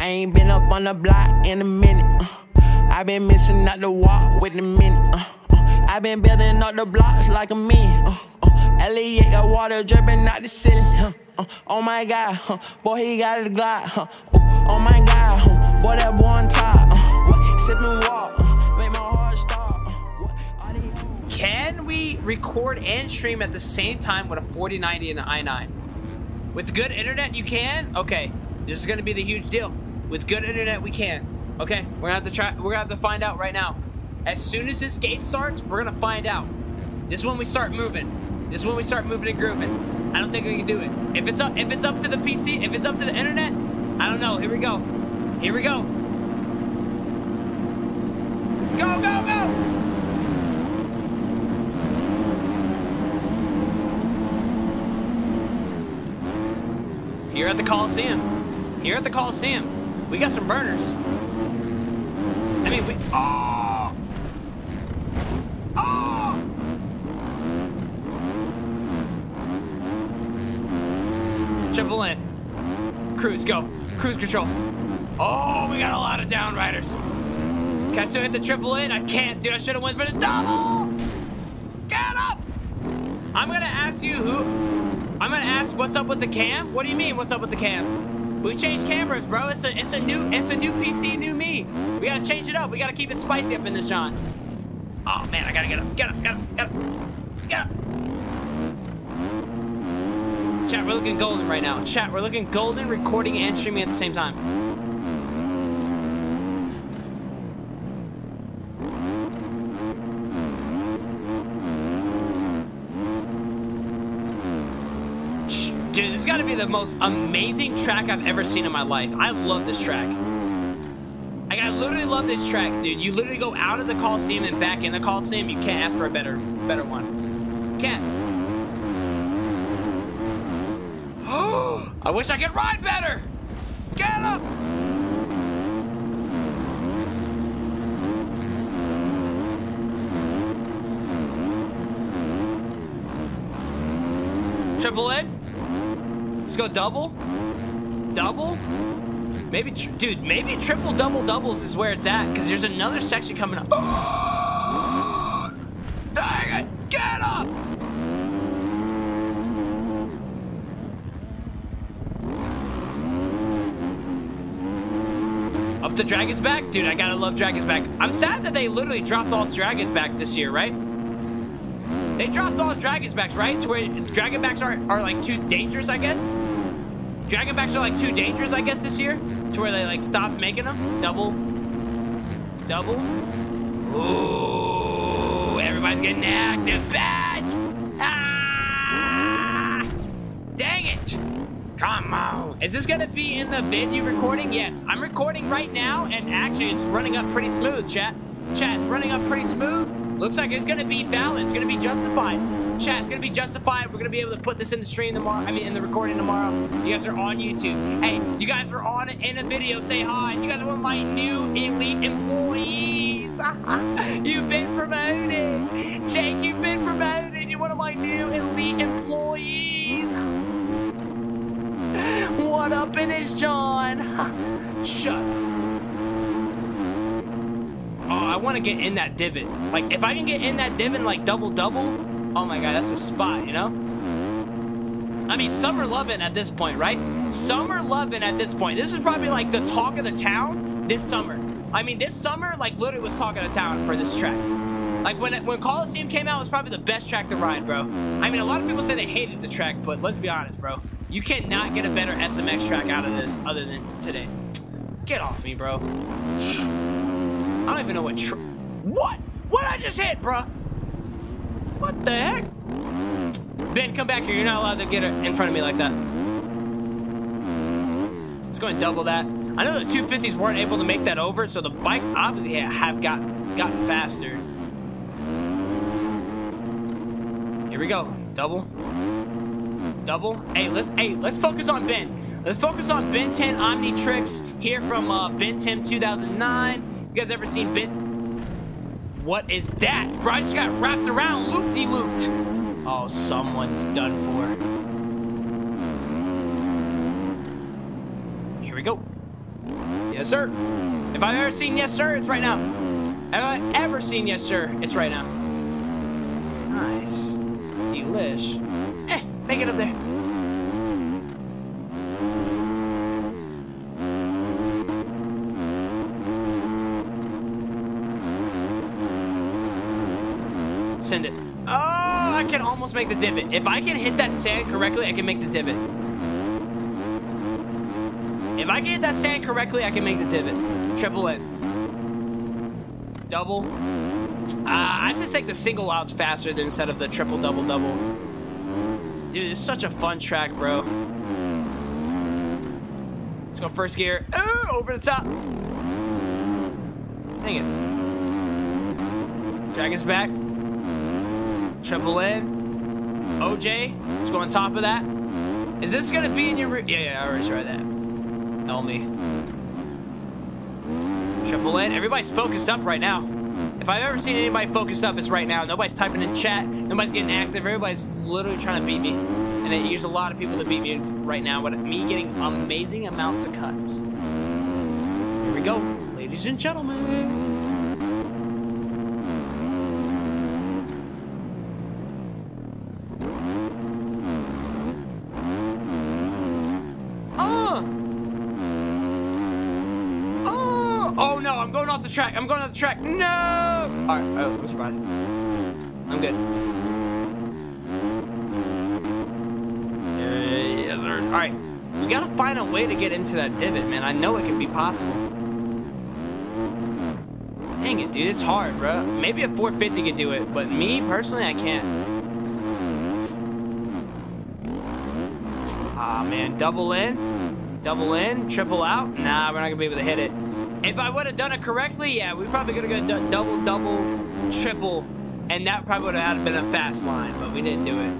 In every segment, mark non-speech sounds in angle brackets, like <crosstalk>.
I ain't been up on the block in a minute. Uh, I been missing out the walk with the minute. Uh, uh, I been building up the blocks like a million. Uh, uh, Elliot got water dripping out the ceiling. Uh, uh, oh my god, uh, boy, he got a Glock. Uh, oh my god, uh, boy, that boy on top. Uh, sipping walk, uh, make my heart stop. Uh, Can we record and stream at the same time with a 4090 and an i9? With good internet, you can? Okay, this is gonna be the huge deal. With good internet, we can. Okay, we're gonna have to try, we're gonna have to find out right now. As soon as this gate starts, we're gonna find out. This is when we start moving. This is when we start moving and grooving. I don't think we can do it. If it's up, if it's up to the PC, if it's up to the internet, I don't know. Here we go. Here we go. Go, go, go! Here at the Coliseum. Here at the Coliseum. We got some burners. I mean, we. Oh! Oh! Triple in. Cruise, go. Cruise control. Oh, we got a lot of down riders. Can I still hit the triple in? I can't, dude. I should have went for the double! Get up! I'm gonna ask you who. I'm gonna ask what's up with the cam. What do you mean? What's up with the cam? We changed cameras, bro. It's a it's a new it's a new PC, new me. We gotta change it up. We gotta keep it spicy up in this John. Oh man, I gotta get up, get up, get up, get up, get up. Chat, we're looking golden right now. Chat, we're looking golden, recording and streaming at the same time. Dude, this has got to be the most amazing track I've ever seen in my life. I love this track. Like, I literally love this track, dude. You literally go out of the Coliseum and back in the Coliseum. You can't ask for a better, better one. Can't. <gasps> I wish I could ride better. Get up. Triple A. Let's go double. Double. Maybe, dude, maybe triple double doubles is where it's at because there's another section coming up. <gasps> Dang it! Get up! Up the Dragon's Back? Dude, I gotta love Dragon's Back. I'm sad that they literally dropped all Dragon's Back this year, right? They dropped all Dragon's Backs, right? To where Dragon Backs are, are like too dangerous, I guess? Dragon Backs are like too dangerous, I guess, this year? To where they like stopped making them? Double. Double. Ooh, everybody's getting active. Badge! Ah! Dang it! Come on. Is this gonna be in the venue recording? Yes. I'm recording right now, and actually, it's running up pretty smooth, chat. Chat, it's running up pretty smooth. Looks like it's gonna be valid. It's gonna be justified. Chat, it's gonna be justified. We're gonna be able to put this in the stream tomorrow. I mean, in the recording tomorrow. You guys are on YouTube. Hey, you guys are on in a video. Say hi. You guys are one of my new elite employees. <laughs> you've been promoted. Jake, you've been promoted. You're one of my new elite employees. <laughs> What up in John? <laughs> Shut up. Oh, I want to get in that divot. Like, if I can get in that divot like double-double, oh my god, that's a spot, you know? I mean, summer loving at this point, right? Summer loving at this point. This is probably like the talk of the town this summer. I mean, this summer, like, literally was talk of the town for this track. Like, when, when Coliseum came out, it was probably the best track to ride, bro. I mean, a lot of people say they hated the track, but let's be honest, bro. You cannot get a better SMX track out of this other than today. Get off me, bro. I don't even know what tr- What? What I just hit, bruh? What the heck? Ben, come back here. You're not allowed to get in front of me like that. Let's go and double that. I know the 250s weren't able to make that over, so the bikes obviously have got, gotten faster. Here we go. Double. Double. Hey, let's hey, let's focus on Ben. Let's focus on Ben 10 Omnitrix here from uh, Ben 10 2009. You guys ever seen Bit? What is that? Bro, I just got wrapped around, loop-de-looped. Oh, someone's done for. Here we go. Yes, sir. If I've ever seen yes, sir, it's right now. Have I ever seen yes, sir, it's right now. Nice. Delish. Eh, make it up there. Send it. Oh, I can almost make the divot. If I can hit that sand correctly, I can make the divot. If I can hit that sand correctly, I can make the divot. Triple it. Double. Uh, I just take the single outs faster than instead of the triple double double. Dude, it's such a fun track, bro. Let's go first gear. Ooh, over the top. Dang it. Dragon's back. Triple in. OJ, let's go on top of that. Is this gonna be in your Yeah, yeah, I already tried that. Tell me. Triple in. Everybody's focused up right now. If I've ever seen anybody focused up, it's right now. Nobody's typing in chat. Nobody's getting active. Everybody's literally trying to beat me. And it uses a lot of people to beat me right now. But me getting amazing amounts of cuts. Here we go. Ladies and gentlemen. Uh! Oh! Oh no, I'm going off the track. I'm going off the track. No! Alright, oh, I'm surprised. I'm good. Yes, sir. Alright. We gotta find a way to get into that divot, man. I know it can be possible. Dang it, dude. It's hard, bro. Maybe a 450 could do it, but me, personally, I can't. Ah, man. Double in. Double in. Triple out. Nah, we're not to be able to hit it. If I would have done it correctly, yeah, we probably could have got double, double, triple, and that probably would have been a fast line, but we didn't do it.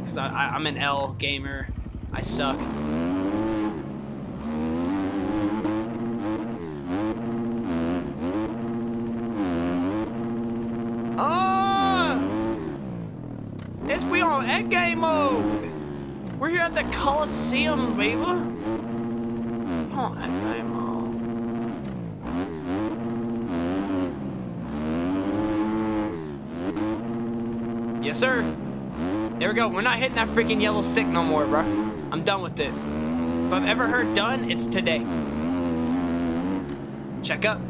Because I'm an L gamer. I suck. Oh! It's we on egg game mode! We're here at the Coliseum, baby. Oh, egg game mode. Yes, sir. There we go. We're not hitting that freaking yellow stick no more, bro. I'm done with it. If I've ever heard done, it's today. Check up.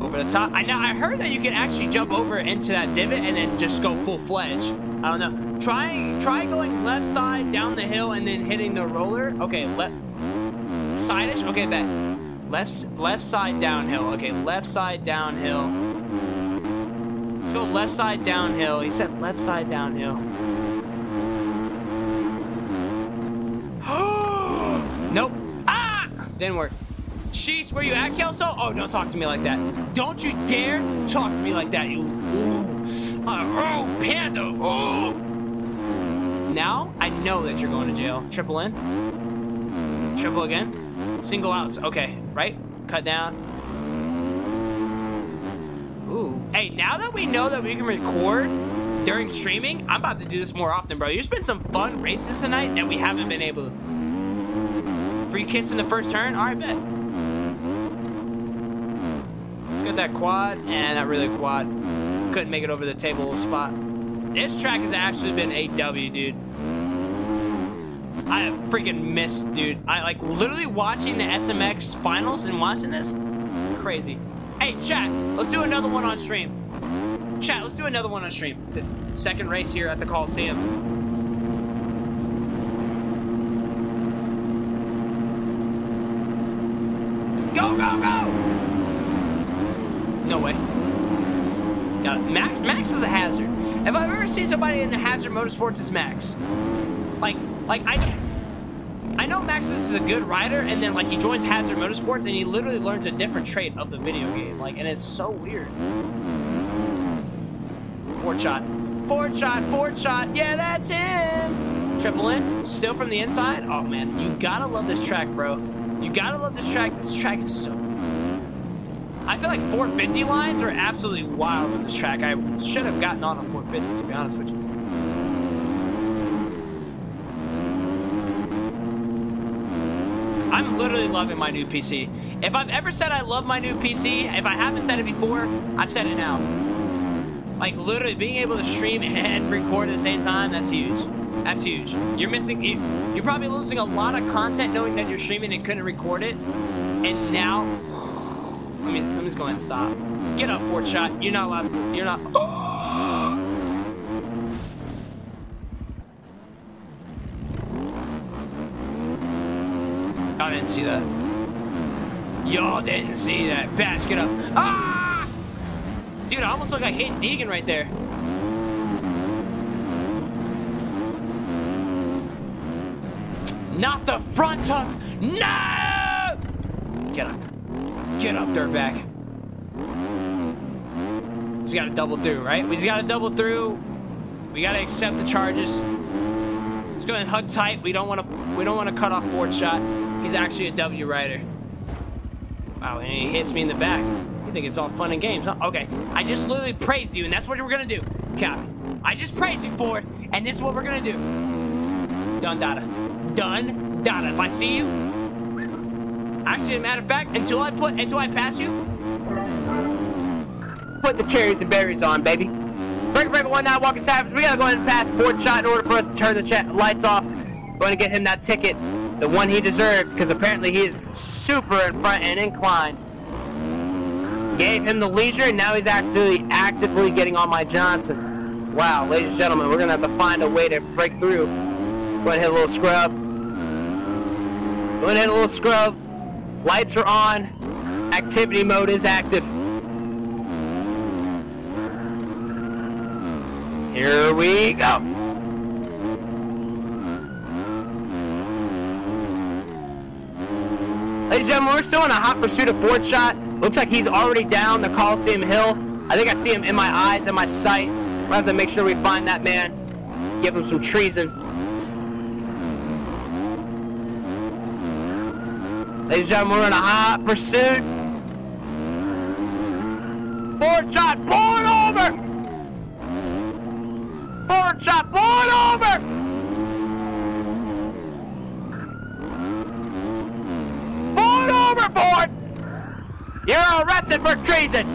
Over the top. I know. I heard that you can actually jump over into that divot and then just go full fledged. I don't know. Try try going left side down the hill and then hitting the roller. Okay, left side-ish. Okay, bet. Left left side downhill. Okay, left side downhill. Go left side downhill. He said left side downhill. <gasps> nope. Ah! Didn't work. Sheesh, where you at, Kelso? Oh, don't talk to me like that. Don't you dare talk to me like that, you... Uh, oh, panda! Oh! Now, I know that you're going to jail. Triple in. Triple again. Single outs. Okay, right? Cut down. Hey, now that we know that we can record during streaming, I'm about to do this more often, bro. There's been some fun races tonight that we haven't been able to... Free kiss in the first turn? All right, bet. Let's get that quad, and not really quad. Couldn't make it over the table spot. This track has actually been a W, dude. I freaking missed, dude. I like literally watching the SMX finals and watching this. Crazy. Hey, chat, let's do another one on stream. Chat, let's do another one on stream. The second race here at the Coliseum. Go, go, go! No way. Got. Max, Max is a hazard. If I've ever seen somebody in the hazard motorsports, it's Max. Like, like I, I know Max is a good rider, and then like he joins Hazard Motorsports, and he literally learns a different trait of the video game. Like, and it's so weird. Ford shot, Ford shot, Ford shot. Yeah, that's him. Triple in, still from the inside. Oh man, you gotta love this track, bro. You gotta love this track. This track is so fun. I feel like 450 lines are absolutely wild on this track. I should have gotten on a 450 to be honest with you. I'm literally loving my new PC. If I've ever said I love my new PC, if I haven't said it before, I've said it now. Like literally being able to stream <laughs> and record at the same time, that's huge. That's huge. You're missing, you're probably losing a lot of content knowing that you're streaming and couldn't record it. And now, let me, let me just go ahead and stop. Get up, Ford Shot. You're not allowed to, you're not. I <gasps> <gasps> <gasps> didn't see that. Y'all didn't see that. Batch, get up. Ah! Dude, I almost look like Haiden Deegan right there. Not the front tuck. No! Get up. Get up, dirtbag. Just gotta double through, right? We just gotta double through. We gotta accept the charges. Let's go and hug tight. We don't want to. We don't want to cut off Ford shot. He's actually a W rider. Wow, and he hits me in the back. You think it's all fun and games, huh? Okay, I just literally praised you, and that's what we're gonna do, Cap. I just praised you for it, and this is what we're gonna do. Done, Dada. Done, Dada. If I see you, actually, as a matter of fact, until I put, until I pass you, put the cherries and berries on, baby. Break, break, one now, walking savage. We gotta go ahead and pass Ford shot in order for us to turn the lights off. Going to get him that ticket the one he deserves, because apparently he is super in front and inclined. Gave him the leisure, and now he's actually actively getting on my Johnson. Wow, ladies and gentlemen, we're going to have to find a way to break through. Go ahead and hit a little scrub. Go ahead and hit a little scrub. Lights are on. Activity mode is active. Here we go. Ladies and gentlemen, we're still in a hot pursuit of Ford shot. Looks like he's already down the Coliseum Hill. I think I see him in my eyes, in my sight. We'll have to make sure we find that man. Give him some treason. Ladies and gentlemen, we're in a hot pursuit. Ford shot, pull it over! Ford shot, pull it over! Overboard! You're arrested for treason!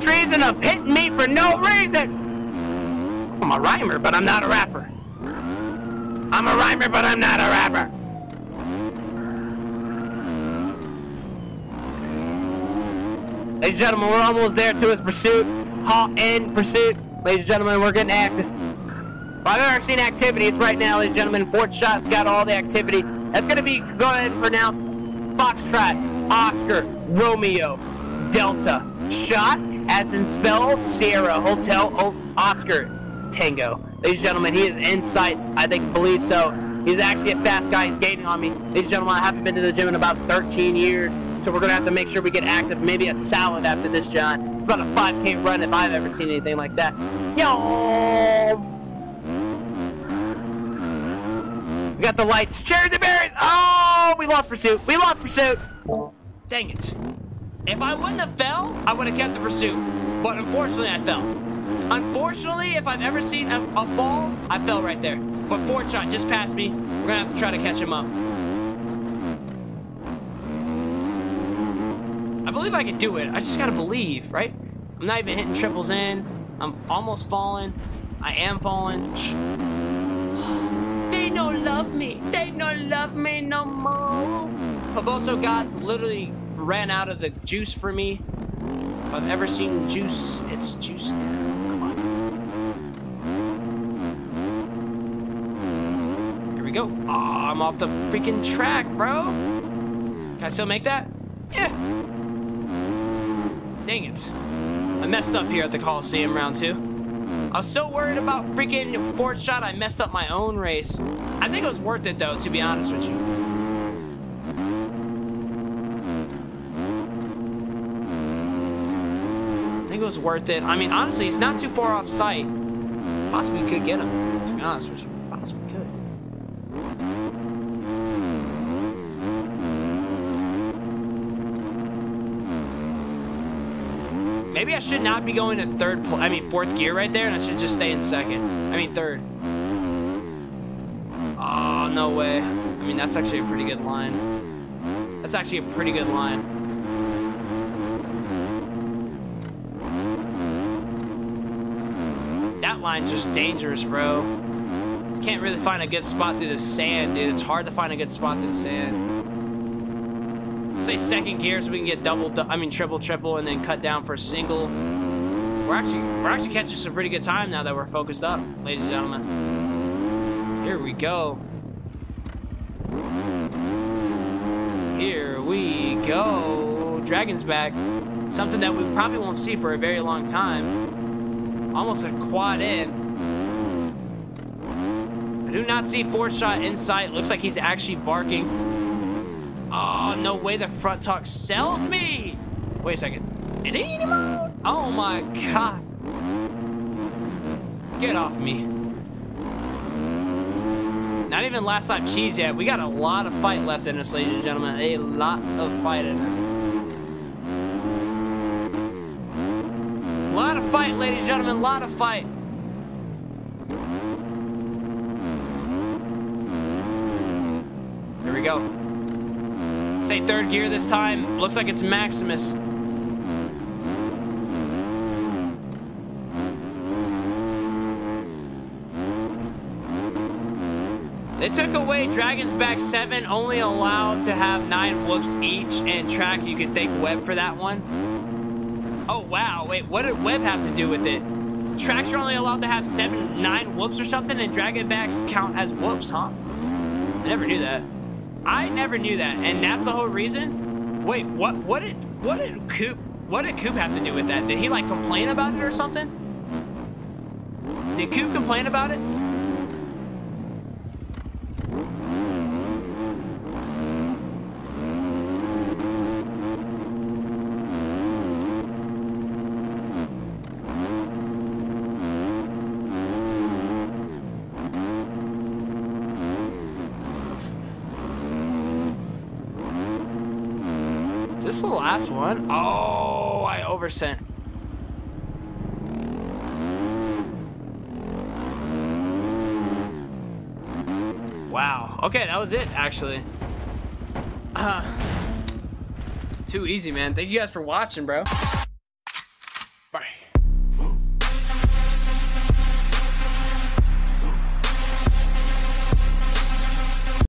Treason of hitting me for no reason! I'm a rhymer, but I'm not a rapper. I'm a rhymer, but I'm not a rapper. Ladies and gentlemen, we're almost there to his pursuit. Hot in pursuit. Ladies and gentlemen, we're getting active. If I've seen activities right now, ladies and gentlemen, Ford Shot's got all the activity. That's going to be, go ahead and pronounce Foxtrot, Oscar, Romeo, Delta, Shot, as in spelled, Sierra, Hotel, Oscar, Tango. Ladies and gentlemen, he has insights, I think, believe so. He's actually a fast guy. He's gaining on me. Ladies and gentlemen, I haven't been to the gym in about 13 years, so we're going to have to make sure we get active. Maybe a salad after this, John. It's about a 5K run if I've ever seen anything like that. Yo! We got the lights. Cherry the berries. Oh, we lost pursuit. We lost pursuit. Dang it. If I wouldn't have fell, I would have kept the pursuit. But unfortunately, I fell. Unfortunately, if I've ever seen a, a fall, I fell right there. But Ford shot just passed me. We're going to have to try to catch him up. I believe I can do it. I just got to believe, right? I'm not even hitting triples in. I'm almost falling. I am falling no love me. They no love me no more. Poboso Gods literally ran out of the juice for me. If I've ever seen juice, it's juice now. Come on. Here we go. Oh, I'm off the freaking track, bro. Can I still make that? Yeah. Dang it. I messed up here at the Coliseum round two. I was so worried about freaking Ford shot, I messed up my own race. I think it was worth it, though, to be honest with you. I think it was worth it. I mean, honestly, he's not too far off site. Possibly could get him, to be honest with you. Maybe I should not be going to third, I mean fourth gear right there, and I should just stay in second. I mean third. Oh, no way. I mean, that's actually a pretty good line. That's actually a pretty good line. That line's just dangerous, bro. Can't really find a good spot through the sand, dude. It's hard to find a good spot through the sand. Say second gear so we can get double, I mean triple, triple, and then cut down for a single. We're actually, we're actually catching some pretty good time now that we're focused up, ladies and gentlemen. Here we go. Here we go. Dragon's back. Something that we probably won't see for a very long time. Almost a quad in. I do not see Ford shot in sight. Looks like he's actually barking. Oh, no way the front talk sells me. Wait a second. It ain't. Oh my God. Get off me. Not even last lap cheese yet. We got a lot of fight left in us, ladies and gentlemen. A lot of fight in us. A lot of fight, ladies and gentlemen. A lot of fight. Here we go. Say third gear this time. Looks like it's Maximus. They took away Dragon's Back 7, only allowed to have 9 whoops each, and track, you can thank Webb for that one. Oh, wow. Wait, what did Webb have to do with it? Tracks are only allowed to have 7, 9 whoops or something, and Dragon Backs count as whoops, huh? I never knew that. I never knew that, and that's the whole reason. Wait, what? What did what did Coop? What did Coop have to do with that? Did he like complain about it or something? Did Coop complain about it? This the last one? Oh, I oversent. Wow. Okay, that was it, actually. Uh, <sighs> too easy, man. Thank you guys for watching, bro.